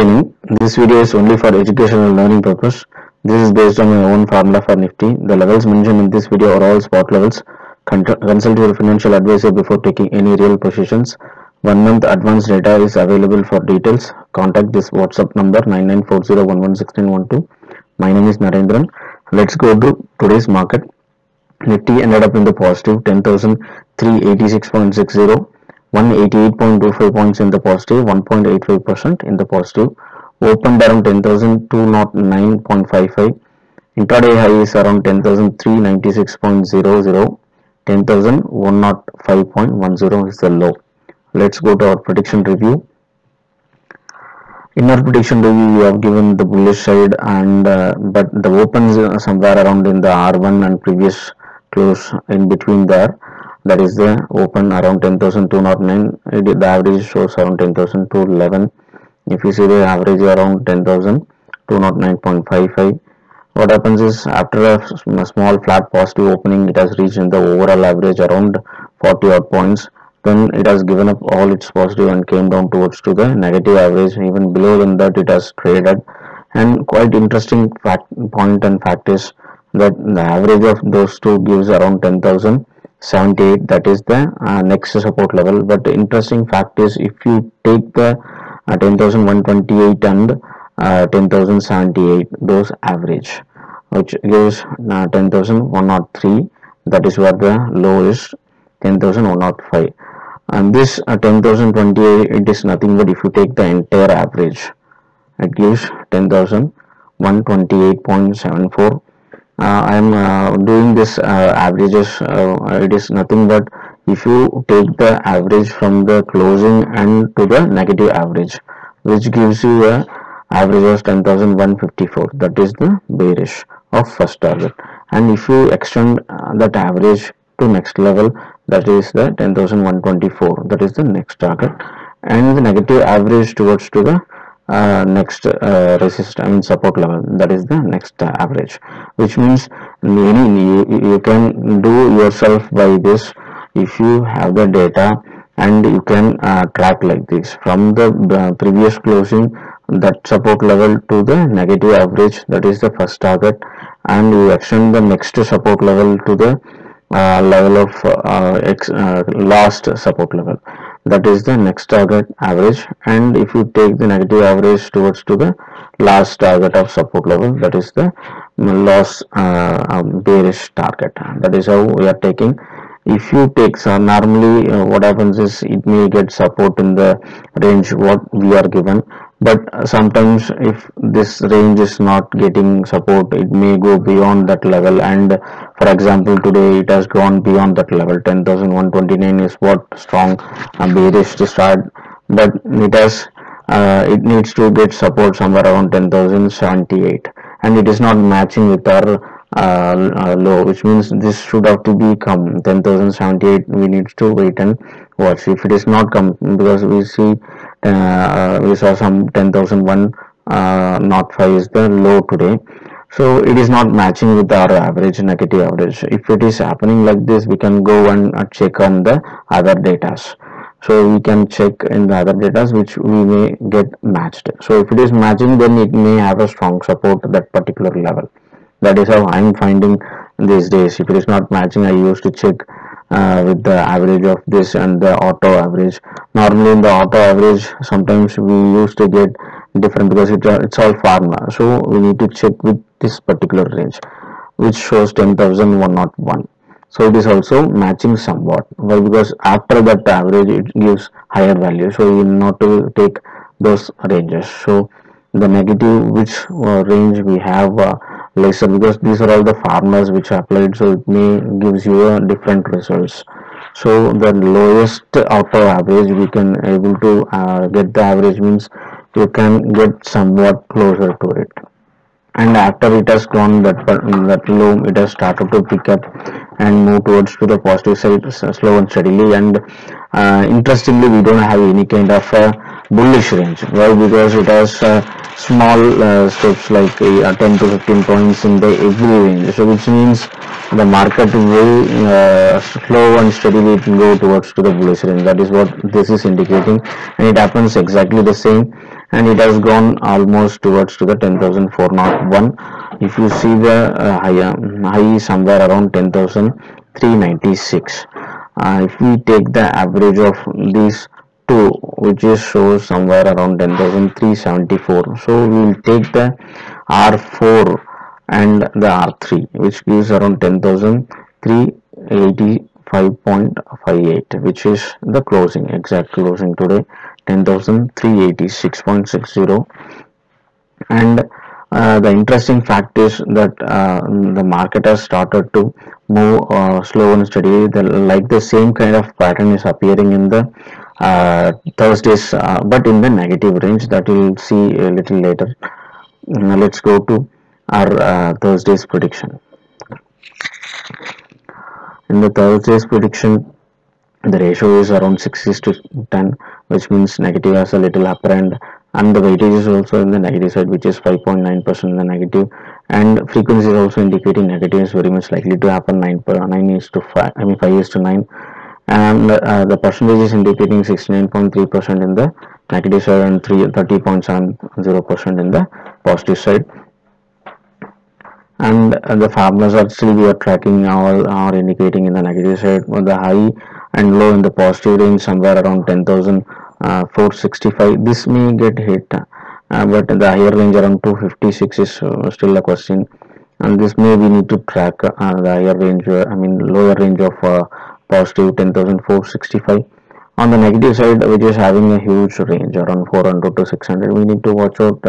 This video is only for educational learning purpose. This is based on my own formula for Nifty. The levels mentioned in this video are all spot levels. Consult your financial advisor before taking any real positions. One month advance data is available for details. Contact this WhatsApp number 9940111612. My name is Narendran. Let's go to today's market. Nifty ended up in the positive 10,386.60, 188.25 points in the positive, 1.85% in the positive. Opened around 10,209.55. Intraday high is around 10,396.00, 10,105.10 is the low. Let's go to our prediction review. In our prediction review, we have given the bullish side, and uh, but the opens somewhere around in the R1 and previous close in between there. That is the open around 10,209. The average shows around 10,211. If you see the average around 10,209.55. What happens is after a small flat positive opening, it has reached in the overall average around 40 odd points then it has given up all its positive and came down towards to the negative average even below than that it has traded and quite interesting fact point and fact is that the average of those two gives around 10,078 that is the uh, next support level. But the interesting fact is if you take the uh, 10,128 and uh, 10,078 those average which gives uh, 10,103 that is where the low is 10,105 and this uh, 10,028 it is nothing but if you take the entire average it gives 10,128.74 uh, I am uh, doing this uh, averages uh, it is nothing but if you take the average from the closing and to the negative average which gives you a average of 10,154 that is the bearish of first target. And if you extend uh, that average to next level that is the 10,124 that is the next target. And the negative average towards to the uh, next uh, I mean support level. That is the next uh, average. Which means you, you can do yourself by this if you have the data and you can uh, track like this. From the uh, previous closing that support level to the negative average that is the first target and you extend the next support level to the uh, level of uh, uh, last support level that is the next target average. And if you take the negative average towards to the last target of support level that is the loss uh, um, bearish target. That is how we are taking. If you take so normally uh, what happens is it may get support in the range what we are given but sometimes if this range is not getting support it may go beyond that level. And for example today it has gone beyond that level. 10129 is what strong uh, bearish to start but it has uh, it needs to get support somewhere around 10,078 and it is not matching with our uh, uh, low which means this should have to become 10,078 we need to wait and watch. If it is not come because we see uh, we saw some 10,001 uh, not 5 is the low today. So it is not matching with our average negative average. If it is happening like this we can go and uh, check on the other datas. So we can check in the other data which we may get matched. So if it is matching then it may have a strong support at that particular level that is how i'm finding these days. If it is not matching i used to check uh, with the average of this and the auto average. Normally in the auto average sometimes we used to get different because it, it's all pharma. So we need to check with this particular range which shows 10101 so it is also matching somewhat. Why because after that average it gives higher value. So you not to take those ranges. So the negative which uh, range we have uh, lesser because these are all the farmers which applied so it may gives you a different results. So the lowest auto average we can able to uh, get the average means you can get somewhat closer to it. And after it has gone that that low it has started to pick up and move towards to the positive side slow and steadily. And uh, interestingly we don't have any kind of uh, bullish range. Why? Because it has uh, small uh, steps like uh, 10 to 15 points in the every range. So which means the market will uh, slow and steadily go towards to the bullish range. That is what this is indicating. And it happens exactly the same. And it has gone almost towards to the 10,401 if you see the uh, high, um, high somewhere around 10,396 uh, if we take the average of these two which is shows somewhere around 10,374 so we will take the R4 and the R3 which gives around 10,385.58 which is the closing exact closing today 10,386.60 and uh, the interesting fact is that uh, the market has started to move uh, slow and steady. The, like the same kind of pattern is appearing in the Thursdays uh, but in the negative range that we'll see a little later. Now let's go to our uh, Thursday's prediction. In the Thursday's prediction the ratio is around 6 to 10 which means negative has a little upper end and the weightage is also in the negative side which is 5.9 percent in the negative and frequency is also indicating negative is very much likely to happen. 9 per 9 is to 5 i mean 5 is to 9 and uh, the percentage is indicating 69.3 percent in the negative side and 30.70 percent in the positive side. And uh, the formulas are still we are tracking all are indicating in the negative side the high and low in the positive range somewhere around 10,000 uh, 465 this may get hit uh, but the higher range around 256 is uh, still a question. And this may we need to track uh, the higher range uh, i mean lower range of positive 10465 on the negative side which is having a huge range around 400 to 600 we need to watch out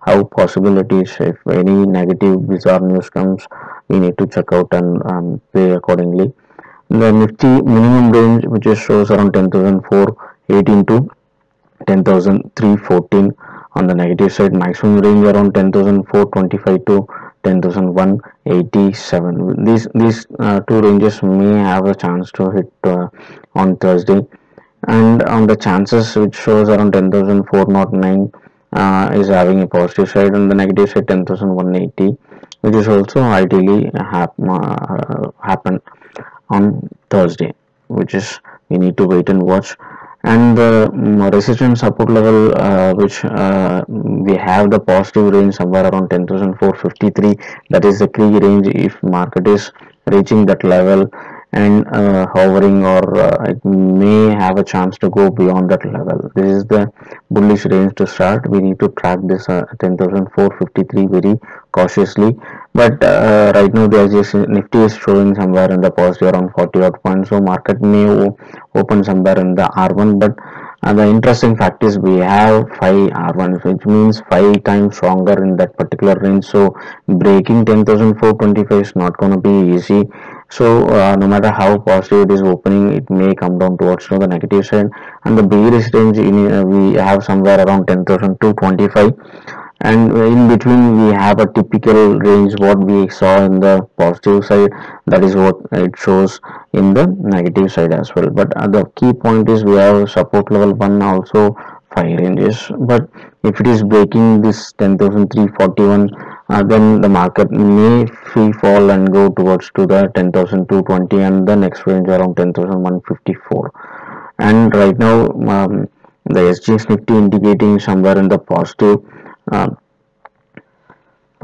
how possible it is. If any negative bizarre news comes we need to check out and um, play accordingly. The nifty minimum range which is shows around 10400 18 to 10,314 on the negative side maximum range around 10,425 to 10,187 these these uh, two ranges may have a chance to hit uh, on Thursday. And on the chances which shows around 10,409 uh, is having a positive side and the negative side 10,180 which is also ideally hap uh, happen on Thursday which is we need to wait and watch and the um, resistance support level uh, which uh, we have the positive range somewhere around 10,453 that is the key range if market is reaching that level and uh, hovering or uh, it may have a chance to go beyond that level. This is the bullish range to start. We need to track this uh, 10453 very cautiously. But uh, right now the nifty is showing somewhere in the positive around 40 odd points. So market may open somewhere in the r1 but and the interesting fact is we have 5 R1 which means 5 times stronger in that particular range. So breaking 10,425 is not going to be easy so uh, no matter how positive it is opening it may come down towards you know, the negative side. And the bearish range in, uh, we have somewhere around 10,225 and in between we have a typical range what we saw in the positive side. That is what it shows in the negative side as well. But uh, the key point is we have support level 1 also 5 ranges. But if it is breaking this 10,341 uh, then the market may free fall and go towards to the 10,220 and the next range around 10,154 and right now um, the SGX Nifty indicating somewhere in the positive uh,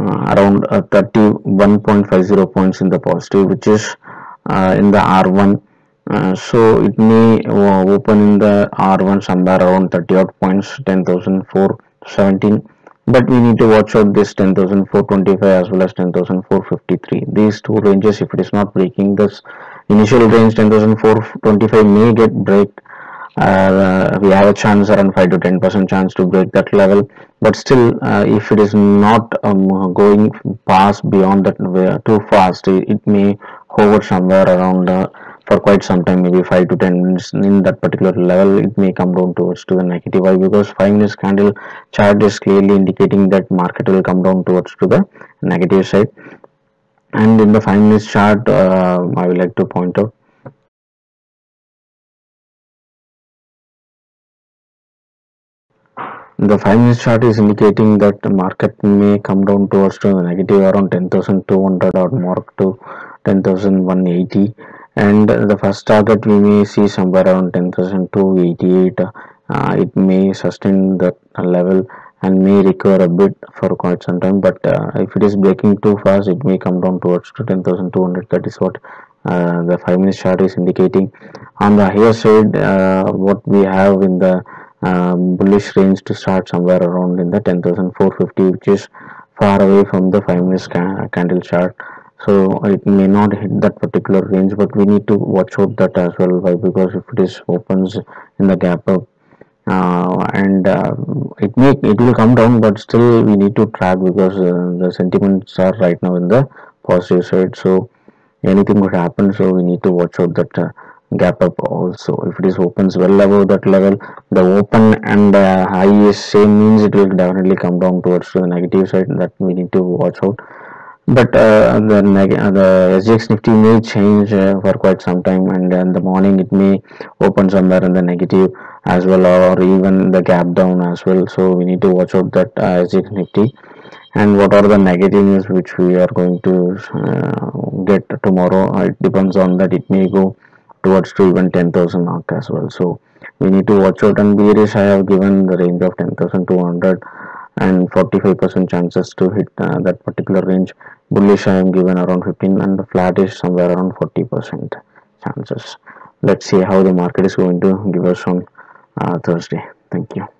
uh, around uh, 31.50 points in the positive which is in the R1 uh, so it may uh, open in the R1 somewhere around 30 odd points 10,417 but we need to watch out this 10,425 as well as 10,453 these two ranges if it is not breaking this initial range 10,425 may get break uh, we have a chance around 5 to 10 percent chance to break that level. But still uh, if it is not um, going past beyond that too fast it, may hover somewhere around uh, for quite some time maybe 5 to 10 minutes in that particular level it may come down towards to the negative why because 5 minutes candle chart is clearly indicating that market will come down towards to the negative side. And in the 5 minutes chart uh, I would like to point out The 5 minute chart is indicating that the market may come down towards to the negative around 10,200 or mark to 10,180 and the first target we may see somewhere around 10,288 uh, it may sustain that level and may recover a bit for quite some time. But uh, if it is breaking too fast it may come down towards to 10200 that is what uh, the 5 minute chart is indicating. On the higher side uh, what we have in the um, bullish range to start somewhere around in the 10450 which is far away from the 5 minutes candle chart so it may not hit that particular range but we need to watch out that as well why? Because if it is opens in the gap up uh, and uh, it may it will come down but still we need to track because uh, the sentiments are right now in the positive side. So anything could happen so we need to watch out that uh, gap up also. If it is opens well above that level the open and high is same means it will definitely come down towards the negative side that we need to watch out but uh, the uh, the SGX Nifty may change uh, for quite some time and in the morning it may open somewhere in the negative as well or even the gap down as well. So we need to watch out that uh, SGX Nifty. And what are the negative news which we are going to uh, get tomorrow? It depends on that it may go towards to even 10,000 mark as well. So we need to watch out and bearish I have given the range of 10,200 and 45% chances to hit uh, that particular range bullish I am given around 15 and the flat is somewhere around 40% chances. Let's see how the market is going to give us on uh, Thursday. Thank you